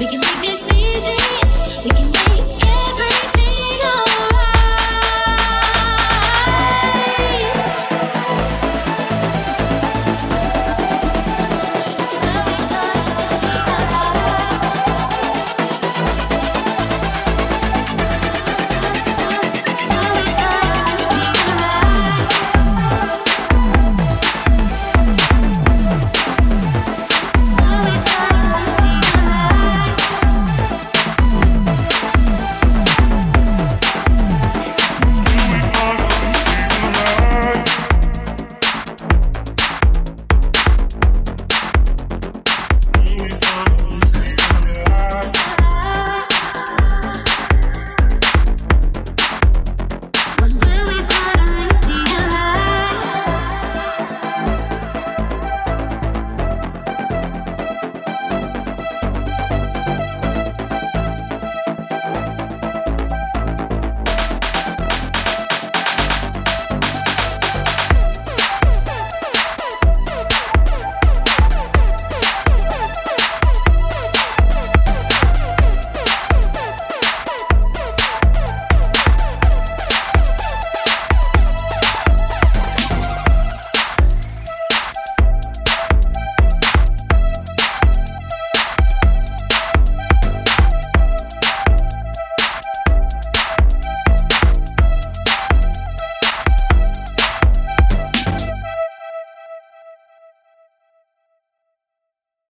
We can make this easy. We can make